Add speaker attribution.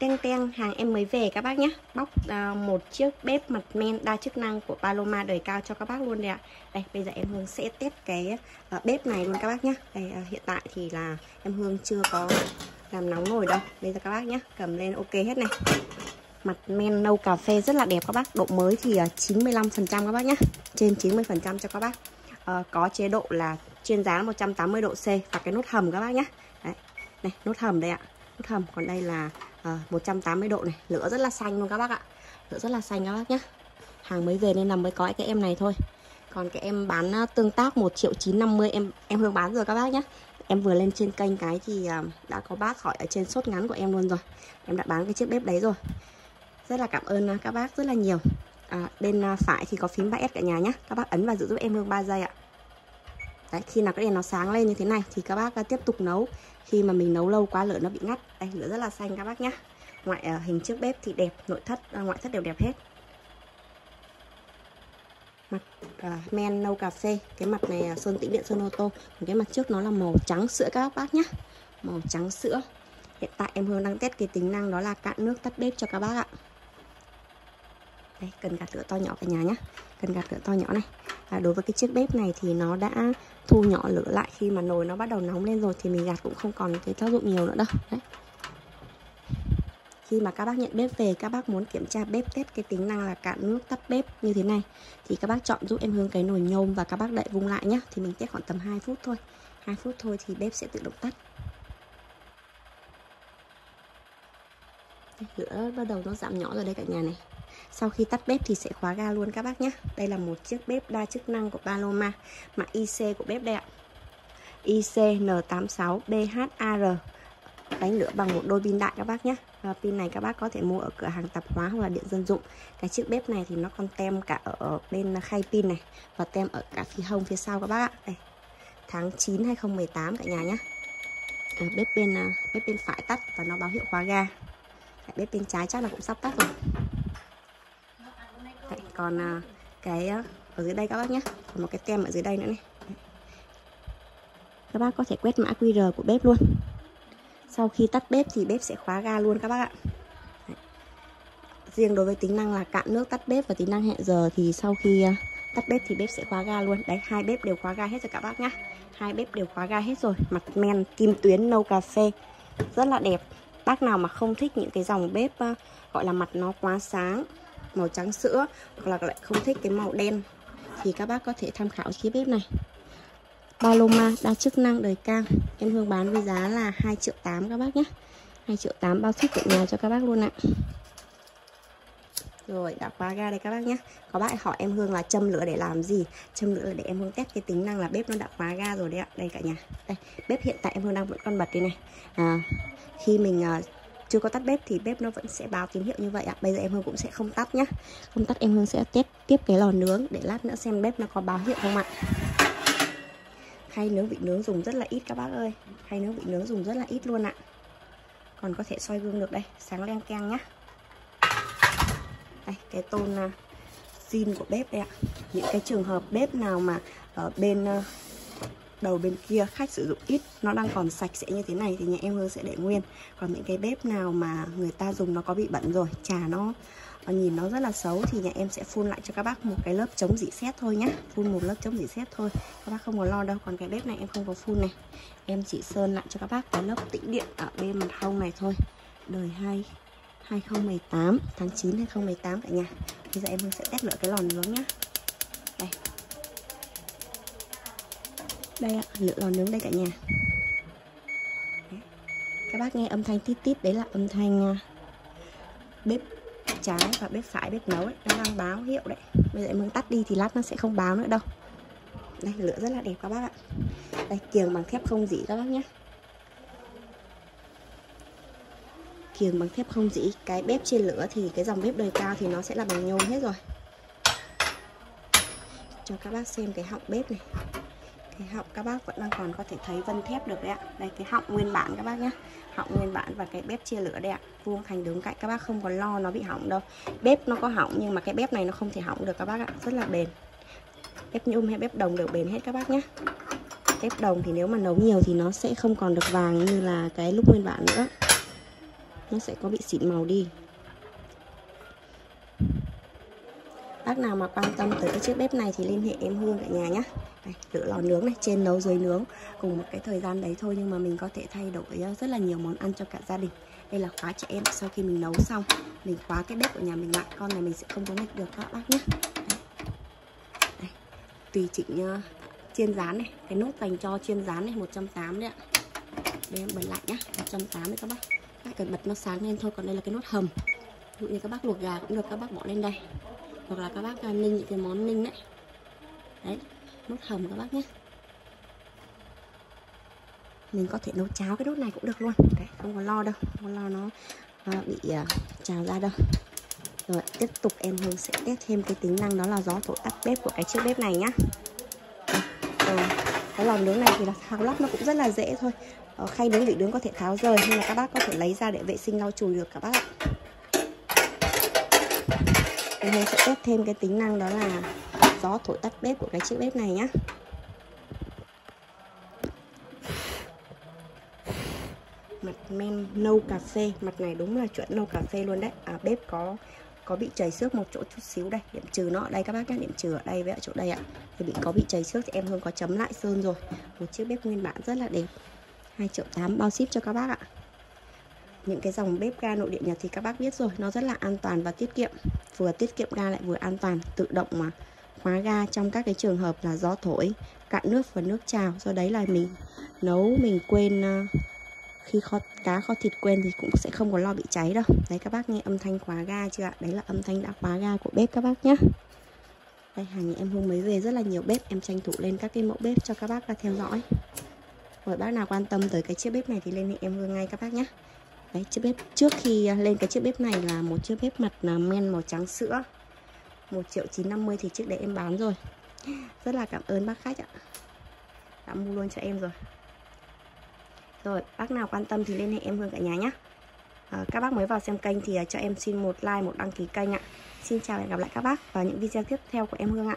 Speaker 1: Teng teng hàng em mới về các bác nhé. Bóc uh, một chiếc bếp mặt men đa chức năng của Paloma đời cao cho các bác luôn đây ạ. Đây bây giờ em Hương sẽ test cái uh, bếp này luôn các bác nhé. Đây uh, hiện tại thì là em Hương chưa có làm nóng nổi đâu. Bây giờ các bác nhé cầm lên ok hết này. Mặt men nâu cà phê rất là đẹp các bác. Độ mới thì uh, 95% các bác nhé. Trên 90% cho các bác. Uh, Có chế độ là chuyên giá 180 độ C Và cái nút hầm các bác nhé. Đấy, này nút hầm đây ạ. Nút hầm còn đây là Ờ, à, 180 độ này. Lửa rất là xanh luôn các bác ạ. Lửa rất là xanh các bác nhé hàng mới về nên là mới có cái em này thôi. Còn cái em bán ờ, tương tác 1 triệu 950 em em Hương bán rồi các bác nhé em vừa lên trên kênh cái thì ờ, đã có bác hỏi ở trên sốt ngắn của em luôn rồi. Em đã bán cái chiếc bếp đấy rồi. Rất là cảm ơn các bác rất là nhiều. À, bên phải thì có phím 3S cả nhà nhé các bác ấn và giữ giúp em Hương 3 giây ạ. Đấy, khi nào cái đèn nó sáng lên như thế này thì các bác à, tiếp tục nấu. Khi mà mình nấu lâu quá lửa nó bị ngắt. Đây lửa rất là xanh các bác nhá. ngoại uh, hình trước bếp thì đẹp nội thất uh, ngoại thất đều đẹp hết. Mặt uh, men nâu cà phê cái mặt này uh, sơn tĩnh điện sơn ô tô. Còn cái mặt trước nó là màu trắng sữa các bác nhá, màu trắng sữa. Hiện tại em Hương đang test cái tính năng đó là cạn nước tắt bếp cho các bác ạ. Đây cần gạt lửa to nhỏ cả nhà nhá, cần gạt lửa to nhỏ này và đối với cái chiếc bếp này thì nó đã thu nhỏ lửa lại khi mà nồi nó bắt đầu nóng lên rồi thì mình gạt cũng không còn cái tác dụng nhiều nữa đâu. Đấy. Khi mà các bác nhận bếp về, các bác muốn kiểm tra bếp test cái tính năng là cạn nước tắt bếp như thế này, thì các bác chọn giúp em hướng cái nồi nhôm và các bác đậy vung lại nhé thì mình test khoảng tầm 2 phút thôi. 2 phút thôi thì bếp sẽ tự động tắt. Lửa bắt đầu nó giảm nhỏ rồi đây cả nhà này sau khi tắt bếp thì sẽ khóa ga luôn các bác nhé. Đây là một chiếc bếp đa chức năng của Paloma mã IC của bếp đây ạ. IC N86BHAR đánh lửa bằng một đôi pin đại các bác nhé. Và pin này các bác có thể mua ở cửa hàng tạp hóa hoặc là điện dân dụng. Cái chiếc bếp này thì nó còn tem cả ở bên khay pin này và tem ở cả phía hông phía sau các bác ạ. Đây tháng 9 2018 cả nhà nhé. À, bếp bên ờ, bếp bên phải tắt và nó báo hiệu khóa ga. Bếp bên trái chắc là cũng sắp tắt rồi còn à, cái à, ở dưới đây các bác nhé còn một cái tem ở dưới đây nữa này. Các bác có thể quét mã QR của bếp luôn. Sau khi tắt bếp thì bếp sẽ khóa ga luôn các bác ạ. Đấy. riêng đối với tính năng là cạn nước tắt bếp và tính năng hẹn giờ thì sau khi à, tắt bếp thì bếp sẽ khóa ga luôn. Đấy hai bếp đều khóa ga hết rồi các bác nhá. Hai bếp đều khóa ga hết rồi. Mặt men kim tuyến nâu cà phê. Rất là đẹp. Bác nào mà không thích những cái dòng bếp uh, gọi là mặt nó quá sáng màu trắng sữa hoặc là lại không thích cái màu đen thì các bác có thể tham khảo chiếc bếp này. Paloma đa chức năng đời cao em Hương bán với giá là 2 triệu 8 các bác nhé. 2 triệu 8 bao ship tận nhà cho các bác luôn ạ. Rồi đã khóa ga đây các bác nhé. Có bác hỏi em Hương là châm lửa để làm gì? Châm lửa để em Hương test cái tính năng là bếp nó đã khóa ga rồi đấy ạ. Đây cả nhà. Đây bếp hiện tại em Hương đang vẫn còn bật đây này. À, khi mình uh, chưa có tắt bếp thì bếp nó vẫn sẽ báo tín hiệu như vậy ạ. Bây giờ em Hương cũng sẽ không tắt nhá. Không tắt em Hương sẽ test tiếp cái lò nướng để lát nữa xem bếp nó có báo hiệu không ạ. Khay nướng vị nướng dùng rất là ít các bác ơi. Khay nướng vị nướng dùng rất là ít luôn ạ. Còn có thể soi gương được đây. Sáng leng keng nhá. Đây cái tôn uh, zin của bếp đây ạ. Những cái trường hợp bếp nào mà ở bên uh, đầu bên kia khách sử dụng ít, nó đang còn sạch sẽ như thế này thì nhà em Hương sẽ để nguyên. Còn những cái bếp nào mà người ta dùng nó có bị bẩn rồi trà nó nhìn nó rất là xấu thì nhà em sẽ phun lại cho các bác một cái lớp chống dỉ xét thôi nhá. Phun một lớp chống dỉ xét thôi, các bác không có lo đâu. Còn cái bếp này em không có phun này. Em chỉ sơn lại cho các bác cái lớp tĩnh điện ở bên mặt hông này thôi. Đời 2 2018 tháng 9 2018 cả nhà. Bây giờ em sẽ test lửa cái lò nướng nhá. Đây đây ạ lửa lò nướng đây cả nhà. Các bác nghe âm thanh tít tít đấy là âm thanh à, bếp trái và bếp phải bếp nấu ấy, nó đang báo hiệu đấy. Bây giờ mình tắt đi thì lát nó sẽ không báo nữa đâu. Đây lửa rất là đẹp các bác ạ. Đây kiềng bằng thép không dỉ các bác nhé. Kiềng bằng thép không dỉ cái bếp trên lửa thì cái dòng bếp đời cao thì nó sẽ là bằng nhôm hết rồi. Cho các bác xem cái họng bếp này cái họng các bác vẫn đang còn có thể thấy vân thép được đấy ạ. Đây, cái họng nguyên bản các bác nhé họng nguyên bản và cái bếp chia lửa đây ạ. Vuông thành đứng cạnh các bác không còn lo nó bị hỏng đâu. Bếp nó có hỏng nhưng mà cái bếp này nó không thể hỏng được các bác ạ. Rất là bền. Bếp nhôm hay bếp đồng đều bền hết các bác nhé bếp đồng thì nếu mà nấu nhiều thì nó sẽ không còn được vàng như là cái lúc nguyên bản nữa. Nó sẽ có bị xịn màu đi. Bác nào mà quan tâm tới cái chiếc bếp này thì liên hệ em Hương cả nhà nhé đây, lửa lò nướng này trên nấu dưới nướng cùng một cái thời gian đấy thôi nhưng mà mình có thể thay đổi ờ, rất là nhiều món ăn cho cả gia đình. Đây là khóa trẻ em sau khi mình nấu xong mình khóa cái bếp của nhà mình lại con này mình sẽ không có nghịch được các bác nhé tùy chỉnh uh, ờ, chiên rán này cái nốt dành cho chiên rán này 180 đấy ạ. Đây em bật lại nhá 180 các bác. Các cần bật nó sáng lên thôi còn đây là cái nốt hầm. Ví dụ như các bác luộc gà cũng được các bác bỏ lên đây hoặc là các bác ninh những cái món ninh đấy đấy nốt hầm các bác nhé. Mình có thể nấu cháo cái đốt này cũng được luôn. Đấy không có lo đâu không có lo nó uh, bị uh, trào ra đâu. Rồi tiếp tục em Hương sẽ test thêm cái tính năng đó là gió thổi tắt bếp của cái chiếc bếp này nhá. Rồi cái lò nướng này thì là tháo lắp nó cũng rất là dễ thôi. Ờ, khay nướng vị nướng có thể tháo rời nhưng mà các bác có thể lấy ra để vệ sinh lau chùi được các bác ạ em Hương sẽ test thêm cái tính năng đó là gió thổi tắt bếp của cái chiếc bếp này nhá. Mặt men nâu cà phê, mặt này đúng là chuẩn nâu cà phê luôn đấy. À bếp có có bị chảy xước một chỗ chút xíu đây, điểm trừ nó ở đây các bác nhé điểm trừ ở đây với ở chỗ đây ạ. Thì bị, có bị chảy xước thì em hương có chấm lại sơn rồi. Một chiếc bếp nguyên bản rất là đẹp. 2 triệu 8 bao ship cho các bác ạ những cái dòng bếp ga nội địa Nhật thì các bác biết rồi nó rất là an toàn và tiết kiệm. Vừa tiết kiệm ga lại vừa an toàn tự động mà khóa ga trong các cái trường hợp là gió thổi cạn nước và nước trào. Do đấy là mình nấu mình quên uh, khi kho cá kho thịt quên thì cũng sẽ không có lo bị cháy đâu. Đấy các bác nghe âm thanh khóa ga chưa ạ? Đấy là âm thanh đã khóa ga của bếp các bác nhé đây hàng nhà em hôm mới về rất là nhiều bếp. Em tranh thủ lên các cái mẫu bếp cho các bác ra theo dõi. Mọi bác nào quan tâm tới cái chiếc bếp này thì lên hệ em hương ngay các bác nhé đấy chiếc bếp trước khi à, lên cái chiếc bếp này là một chiếc bếp mặt là men màu trắng sữa. 1 triệu 950 thì chiếc đấy em bán rồi. Rất là cảm ơn bác khách ạ. Đã mua luôn cho em rồi. Rồi bác nào quan tâm thì liên hệ em Hương cả nhà nhé à, ờ, các bác mới vào xem kênh thì à, cho em xin một like một đăng ký kênh ạ. Xin chào và hẹn gặp lại các bác vào những video tiếp theo của em Hương ạ.